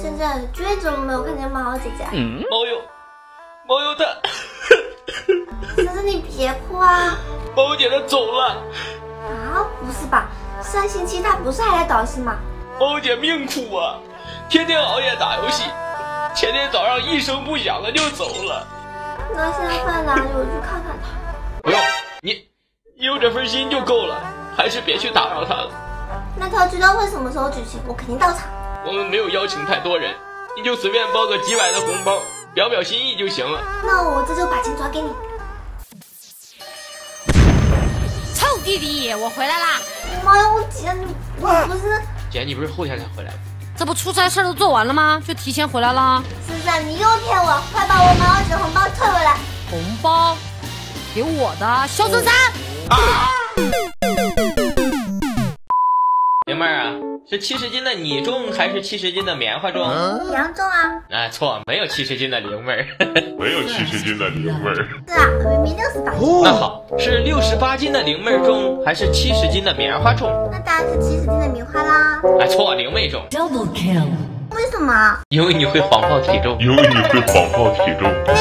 现在居然怎么没有看见猫姐姐？猫友，猫友她，森森你别哭啊！猫姐她走了，啊，不是吧？上星期她不是还来导戏吗？猫姐命苦啊，天天熬夜打游戏，前天早上一声不响的就走了。那现在放在哪里？我去看看她。不用，你你有这份心就够了，还是别去打扰她了。那条追悼会什么时候举行？我肯定到场。我们没有邀请太多人，你就随便包个几百的红包，表表心意就行了。那我这就把钱转给你。臭弟弟，我回来啦！妈呀，我姐你我不是姐，你不是后天才回来吗？这不出差事儿都做完了吗？就提前回来啦？森森，你又骗我！快把我毛纸红包退回来！红包给我的，肖森三。是七十斤的你重还是七十斤的棉花重？杨重啊！哎，错，没有七十斤的灵妹儿。没有七十斤的灵妹儿。是啊，明明六十八斤。那好，是六十八斤的灵妹儿重还是七十斤的棉花重？那当然是七十斤的棉花啦。哎，错，灵妹重，为什么？因为你会谎报体重。因为你会谎报体重。你